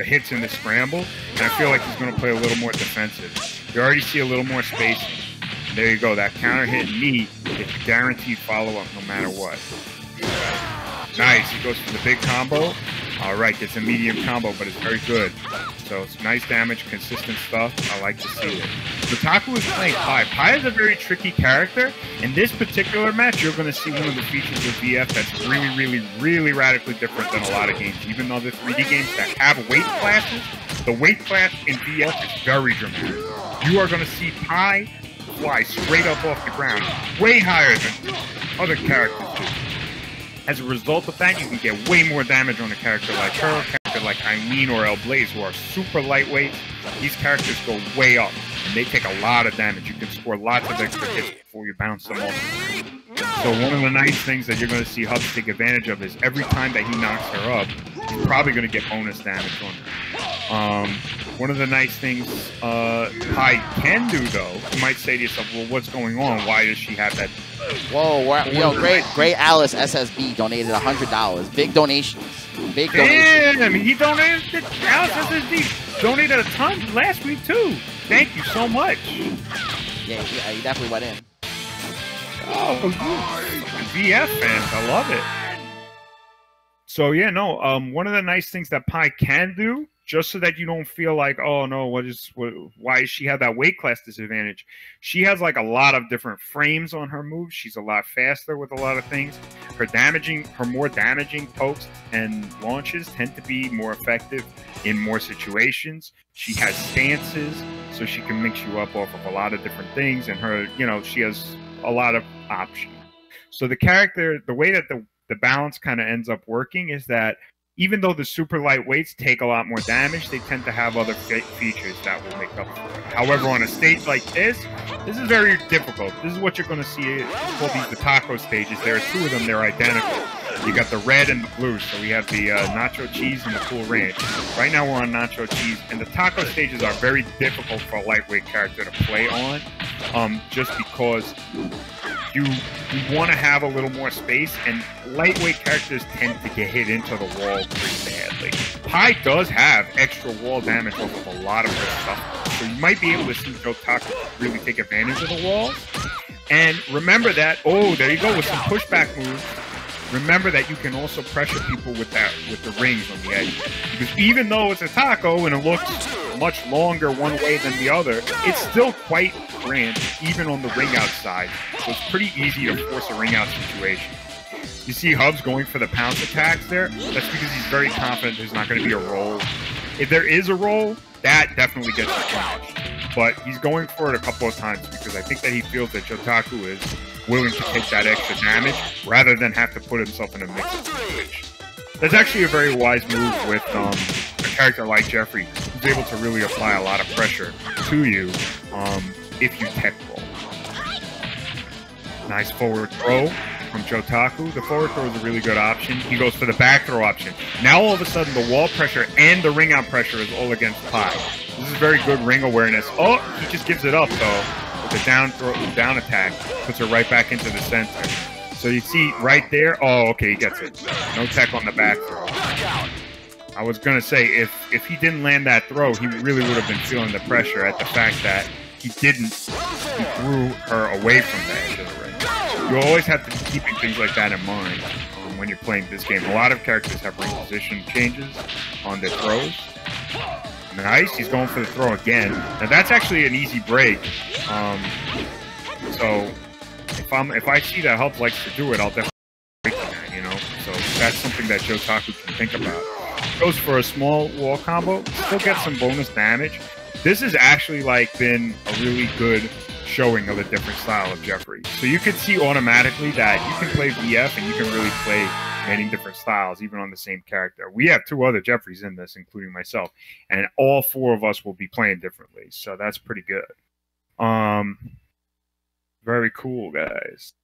the hits in the scramble, and I feel like he's going to play a little more defensive. You already see a little more spacing. There you go. That counter hit knee is a guaranteed follow up no matter what. Nice. He goes for the big combo. All right, it's a medium combo, but it's very good. So it's nice damage, consistent stuff. I like to see it. Joetaku is playing Pai. Pai is a very tricky character. In this particular match, you're going to see one of the features of VF that's really, really, really radically different than a lot of games. Even though the 3D games that have weight classes, the weight class in VF is very dramatic. You are going to see Pai fly straight up off the ground, way higher than other characters do. As a result of that, you can get way more damage on a character like her, a character like Eileen or El Blaze, who are super lightweight. These characters go way up, and they take a lot of damage. You can score lots of extra hits before you bounce them off. So one of the nice things that you're going to see Hubbs take advantage of is every time that he knocks her up, he's probably going to get bonus damage on her. Um, one of the nice things uh, Pai can do, though, you might say to yourself, well, what's going on? Why does she have that Whoa, wow. yo, great, great Alice SSB donated $100. Big donations. Big donations. Damn, he donated, Alice SSB donated a ton last week, too. Thank you so much. Yeah, yeah, he definitely went in. Oh, VF fans, I love it. So yeah, no. Um, one of the nice things that Pai can do, just so that you don't feel like, oh no, what is, what, why she have that weight class disadvantage? She has like a lot of different frames on her moves. She's a lot faster with a lot of things. Her damaging, her more damaging pokes and launches tend to be more effective in more situations. She has stances, so she can mix you up off of a lot of different things. And her, you know, she has a lot of options. So the character, the way that the the balance kind of ends up working is that even though the super lightweights take a lot more damage, they tend to have other fe- features that will make up for it. However, on a stage like this, this is very difficult. This is what you're going to see called these the taco stages. There are two of them; they're identical. You got the red and the blue. So we have the uh, nacho cheese and the cool ranch. Right now we're on nacho cheese, and the taco stages are very difficult for a lightweight character to play on, um, just because you you want to have a little more space, and lightweight characters tend to get hit into the wall pretty badly. Pai does have extra wall damage off of a lot of her stuff, so you might be able to see Joetaku really take advantage of the walls. And remember that, oh, there you go with some pushback moves. Remember that you can also pressure people with that with the rings on the edge. Because even though it's a taco and it looks much longer one way than the other, it's still quite grand, even on the ring outside. So it's pretty easy to force a ring out situation. You see Hubbs going for the pounce attacks there? That's because he's very confident there's not going to be a roll. If there is a roll, that definitely gets punished. But he's going for it a couple of times because I think that he feels that Joetaku is willing to take that extra damage rather than have to put himself in a mixed situation. That's actually a very wise move with um, a character like Jeffry, who's able to really apply a lot of pressure to you um, if you tech roll. Nice forward throw from Joetaku. The forward throw is a really good option. He goes for the back throw option. Now all of a sudden the wall pressure and the ring out pressure is all against Pai. This is very good ring awareness. Oh, he just gives it up though. The down throw, down attack, puts her right back into the center. So you see right there. Oh, okay, he gets it. No tech on the back throw. I was gonna say if if he didn't land that throw, he really would have been feeling the pressure at the fact that he didn't. He threw her away from ring. You always have to be keeping things like that in mind um, when you're playing this game. A lot of characters have ring position changes on their throws. Nice, he's going for the throw again. Now that's actually an easy break. Um, so if I'm if I see that Hub likes to do it, I'll definitely break that, you know. So that's something that Joetaku can think about. Goes for a small wall combo, still gets some bonus damage. This has actually like been a really good showing of a different style of Jeffry. So you can see automatically that you can play VF and you can really play many different styles, even on the same character. We have two other Jeffrys in this, including myself, and all four of us will be playing differently. So that's pretty good. Um, very cool, guys.